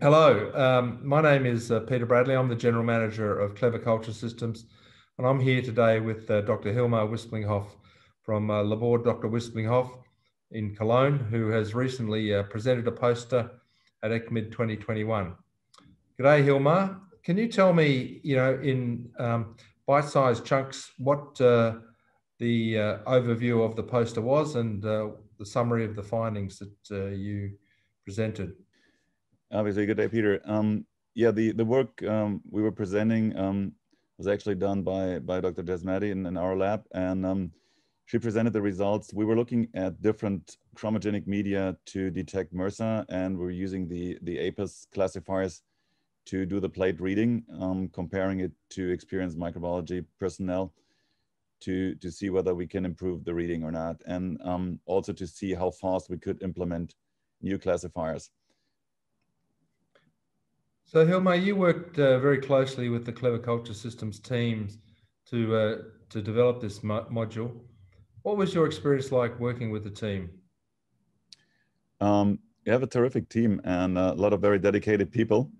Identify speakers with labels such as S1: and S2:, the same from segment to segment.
S1: Hello, um, my name is uh, Peter Bradley. I'm the General Manager of Clever Culture Systems, and I'm here today with uh, Dr. Hilmar Wisplinghoff from uh, Labor Dr. Wisplinghoff in Cologne, who has recently uh, presented a poster at ECCMID 2021. G'day, Hilmar. Can you tell me, you know, in um, bite-sized chunks, what uh, the uh, overview of the poster was and uh, the summary of the findings that you presented?
S2: Obviously, good day, Peter. Um, yeah, the the work um, we were presenting um, was actually done by by Dr. Jasmati in, in our lab, and um, she presented the results. We were looking at different chromogenic media to detect MRSA, and we're using the the APAS classifiers to do the plate reading, um, comparing it to experienced microbiology personnel to to see whether we can improve the reading or not, and um, also to see how fast we could implement new classifiers.
S1: So Hilmar, you worked uh, very closely with the Clever Culture Systems teams to uh, to develop this mo module. What was your experience like working with the team?
S2: Um, you have a terrific team and a lot of very dedicated people.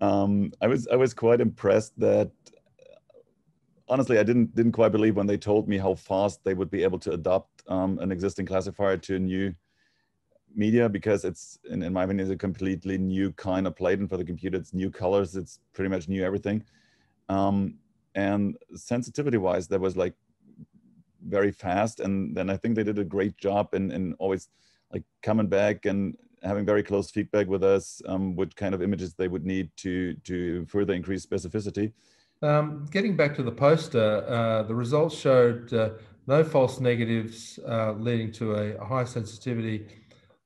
S2: Um, I was I was quite impressed that honestly I didn't didn't quite believe when they told me how fast they would be able to adopt um, an existing classifier to a new media because it's in, in my opinion is a completely new kind of plate and for the computer it's new colors it's pretty much new everything. Um, and sensitivity wise that was like very fast and then i think they did a great job in, in always like coming back and having very close feedback with us um, what kind of images they would need to to further increase specificity.
S1: Um, getting back to the poster uh, the results showed uh, no false negatives uh, leading to a high sensitivity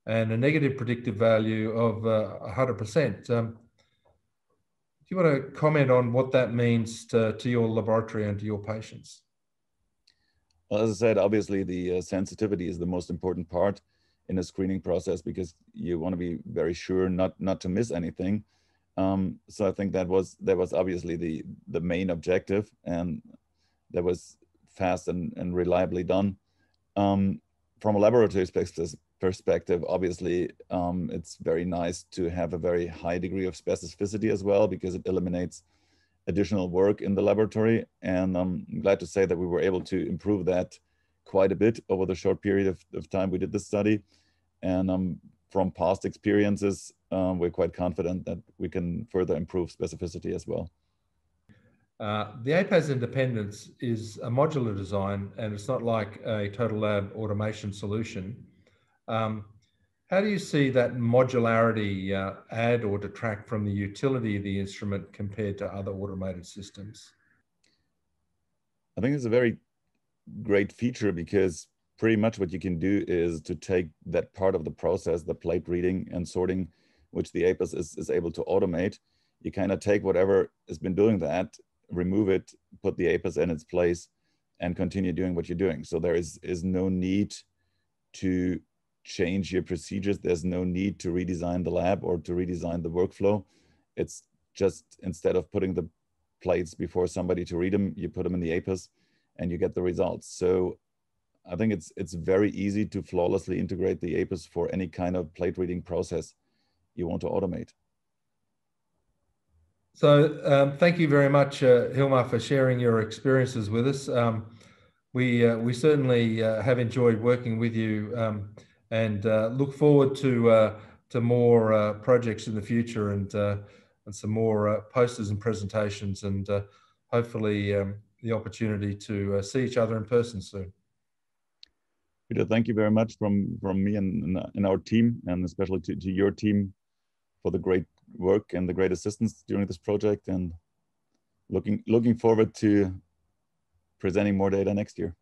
S1: and a negative predictive value of uh, 100%. Um, do you want to comment on what that means to, to your laboratory and to your patients?
S2: Well, as I said, obviously the uh, sensitivity is the most important part in a screening process because you want to be very sure not not to miss anything. Um, so I think that was that was obviously the the main objective, and that was fast and, and reliably done. Um, from a laboratory perspective, obviously, um, it's very nice to have a very high degree of specificity as well because it eliminates additional work in the laboratory. And I'm glad to say that we were able to improve that quite a bit over the short period of, of time we did this study. And um, from past experiences, um, we're quite confident that we can further improve specificity as well.
S1: Uh, the APAS independence is a modular design and it's not like a total lab automation solution. Um, how do you see that modularity uh, add or detract from the utility of the instrument compared to other automated systems?
S2: I think it's a very great feature because pretty much what you can do is to take that part of the process, the plate reading and sorting, which the APAS is, is able to automate. You kind of take whatever has been doing that, remove it, put the APAS in its place, and continue doing what you're doing. So there is, is no need to change your procedures. There's no need to redesign the lab or to redesign the workflow. It's just instead of putting the plates before somebody to read them, you put them in the APAS and you get the results. So I think it's it's very easy to flawlessly integrate the APAS for any kind of plate reading process you want to automate.
S1: So um, thank you very much, uh, Hilmar, for sharing your experiences with us. Um, we uh, we certainly uh, have enjoyed working with you. Um, and uh, look forward to uh, to more uh, projects in the future and and some more posters and presentations and hopefully um, the opportunity to see each other in person soon.
S2: Peter, thank you very much from from me and, and our team, and especially to, to your team for the great work and the great assistance during this project. And looking looking forward to presenting more data next year.